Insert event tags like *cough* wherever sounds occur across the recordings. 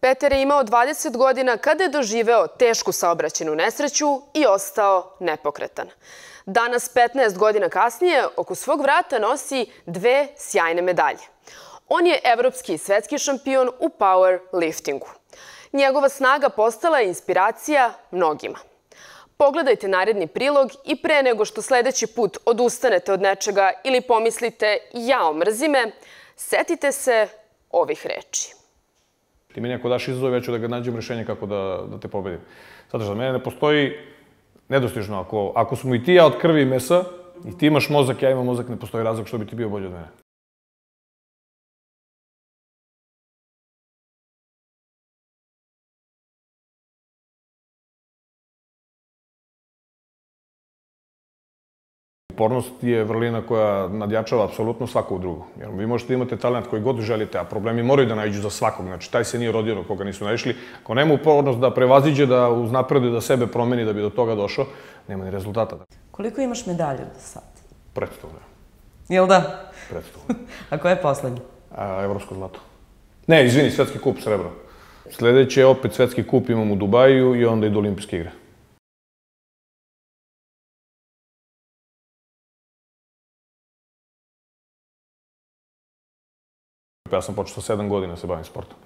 Peter je imao 20 godina kada je doživeo tešku saobraćenu nesreću i ostao nepokretan. Danas, 15 godina kasnije, oko svog vrata nosi dve sjajne medalje. On je evropski i svetski šampion u powerliftingu. Njegova snaga postala je inspiracija mnogima. Pogledajte naredni prilog i pre nego što sledeći put odustanete od nečega ili pomislite ja omrzime, setite se ovih reči. Ti meni ako daš izazov, ja ću da ga nađem rešenje kako da, da te pobedim. Zato što za mene ne postoji nedostižno. Ako, ako smo i ti ja od krvi i mesa, i ti imaš mozak, ja imam mozak, ne postoji razlog što bi ti bio bolji od mene. Upornost je vrlina koja nadjačava apsolutno svakog drugu. Jer vi možete imati talent koji god želite, a problemi moraju da najđu za svakog. Znači, taj se nije rodio na koga nisu naišli. Ako nema upornost da prevaziđe, da uznapreduje, da sebe promeni da bi do toga došao, nema ni rezultata. Koliko imaš medalja do sad? Predstavno. Jel da? Predstavno. *laughs* A koja je poslednja? A, evropsko zlato. Ne, izvini, svetski kup srebro. Sledeće je opet svetski kup imam u Dubaju i onda i do olimpijske igre. Ja sam počeo sa 7 godina da se bavim sportom.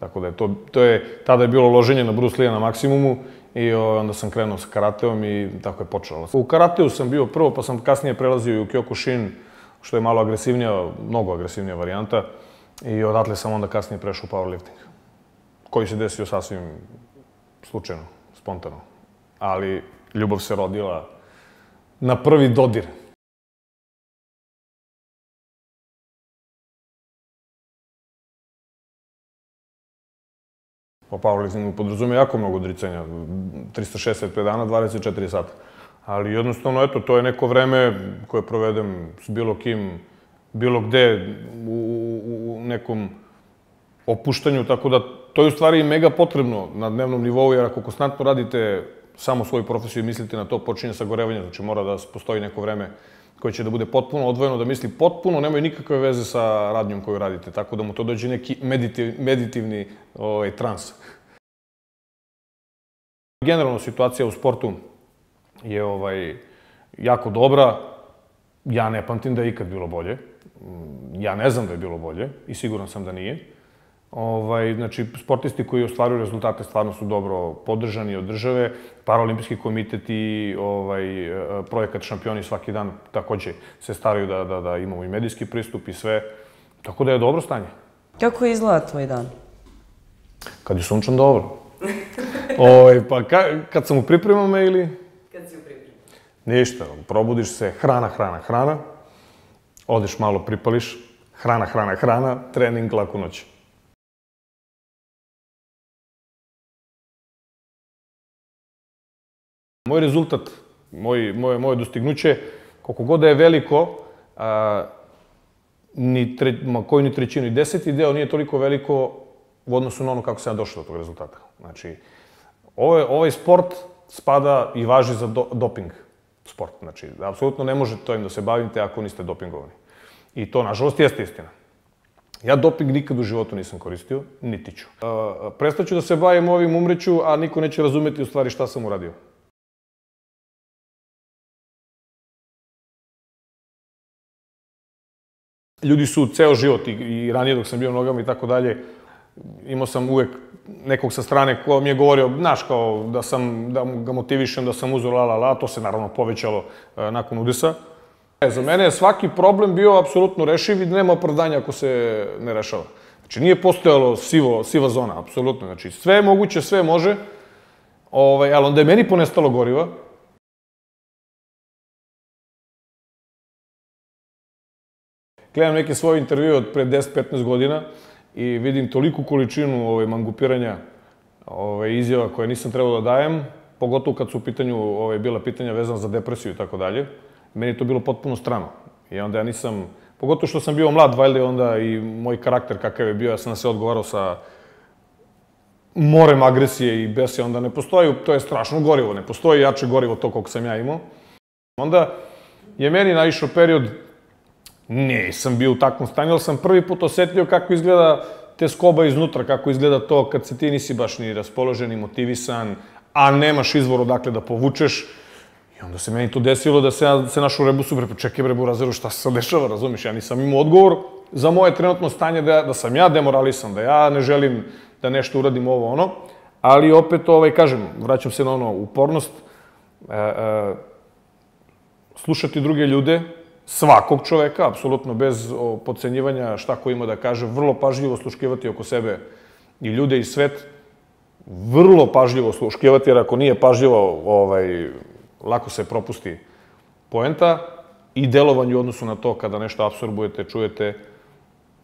Tako da je to, to je, tada je bilo loženje na Bruce Lee na maksimumu i onda sam krenuo sa karateom i tako je počelo. U karateu sam bio prvo, pa sam kasnije prelazio i u Kyokushin, što je malo agresivnija, mnogo agresivnija varijanta. I odatle sam onda kasnije prešao u powerlifting, koji se desio sasvim slučajno, spontano. Ali ljubav se rodila na prvi dodir. Pa powerlifting podrazume jako mnogo odricanja. 365 dana, 24 sata. Ali jednostavno, eto, to je neko vreme koje provedem s bilo kim, bilo gde, u, u, u nekom opuštanju, tako da to je u stvari mega potrebno na dnevnom nivou, jer ako konstantno radite samo svoju profesiju i mislite na to, počinje sagorevanje, znači mora da postoji neko vreme koje će da bude potpuno odvojeno, da misli potpuno, nemaju nikakve veze sa radnjom koju radite, tako da mu to dođe neki meditiv, meditivni ovaj, trans. Generalno situacija u sportu je ovaj, jako dobra. Ja ne pamtim da je ikad bilo bolje. Ja ne znam da je bilo bolje i siguran sam da nije. Ovaj, znači, sportisti koji ostvaruju rezultate stvarno su dobro podržani od države. Paraolimpijski komitet i ovaj, projekat šampioni svaki dan takođe se staraju da, da, da imamo i medijski pristup i sve. Tako da je dobro stanje. Kako izgleda tvoj dan? Kad je sunčan, dobro. *laughs* Oj, pa ka, kad sam u pripremama ili? Kad si u pripremama. Ništa, probudiš se, hrana, hrana, hrana, odeš malo pripališ, hrana, hrana, hrana, trening, laku noć. Moj rezultat, moj, moje, moje dostignuće, koliko god da je veliko, a, ni tre, ma koji ni trećinu, i deseti deo nije toliko veliko u odnosu na ono kako sam ja došao do tog rezultata. Znači, ovaj, ovaj sport spada i važi za do, doping sport. Znači, apsolutno ne možete to im da se bavite ako niste dopingovani. I to, nažalost, jeste istina. Ja doping nikad u životu nisam koristio, niti ću. Uh, prestaću da se bavim ovim, umreću, a niko neće razumeti u stvari šta sam uradio. Ljudi su ceo život i, i ranije dok sam bio nogama i tako dalje, imao sam uvek nekog sa strane ko mi je govorio, znaš, kao da sam, da ga motivišem, da sam uzeo la la la, to se naravno povećalo e, nakon udesa. E, za mene je svaki problem bio apsolutno rešiv i nema opravdanja ako se ne rešava. Znači, nije postojalo sivo, siva zona, apsolutno. Znači, sve je moguće, sve može, ovaj, ali onda je meni ponestalo goriva, gledam neke svoje intervjue od pre 10-15 godina i vidim toliku količinu ovaj, mangupiranja ovaj, izjava koje nisam trebao da dajem, pogotovo kad su u pitanju, ovaj, bila pitanja vezana za depresiju i tako dalje. Meni je to bilo potpuno strano. I onda ja nisam, pogotovo što sam bio mlad, valjda onda i moj karakter kakav je bio, ja sam sve odgovarao sa morem agresije i bese, onda ne postoji, to je strašno gorivo, ne postoji jače gorivo to koliko sam ja imao. Onda je meni naišao period Nisam bio u takvom stanju, ali sam prvi put osetio kako izgleda te skoba iznutra, kako izgleda to kad se ti nisi baš ni raspoložen, ni motivisan, a nemaš izvor odakle da povučeš. I onda se meni to desilo da se ja se našao u rebusu, bre, pa čekaj bre, Burazeru, šta se sad dešava, razumiješ? Ja nisam imao odgovor za moje trenutno stanje da, da sam ja demoralisan, da ja ne želim da nešto uradim ovo ono, ali opet, ovaj, kažem, vraćam se na ono, upornost, e, e, slušati druge ljude, svakog čoveka, apsolutno bez podcenjivanja šta ko ima da kaže, vrlo pažljivo sluškivati oko sebe i ljude i svet, vrlo pažljivo sluškivati, jer ako nije pažljivo, ovaj, lako se propusti poenta i delovanje u odnosu na to kada nešto absorbujete, čujete.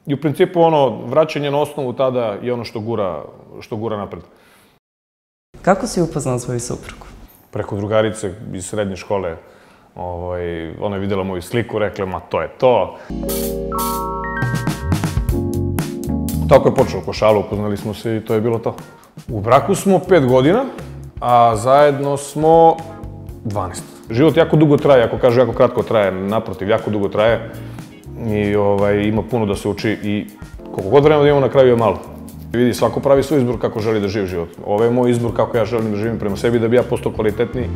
I u principu ono, vraćanje na osnovu tada je ono što gura, što gura napred. Kako si upoznao svoju suprugu? Preko drugarice iz srednje škole, ovaj, ona je videla moju sliku, rekla, ma to je to. Tako je počelo košalo, upoznali smo se i to je bilo to. U braku smo pet godina, a zajedno smo 12. Život jako dugo traje, ako kažu jako kratko traje, naprotiv, jako dugo traje. I ovaj, ima puno da se uči i koliko god vremena da imamo na kraju je malo. Vidi, svako pravi svoj izbor kako želi da živi život. Ovo je moj izbor kako ja želim da živim prema sebi, da bi ja postao kvalitetniji.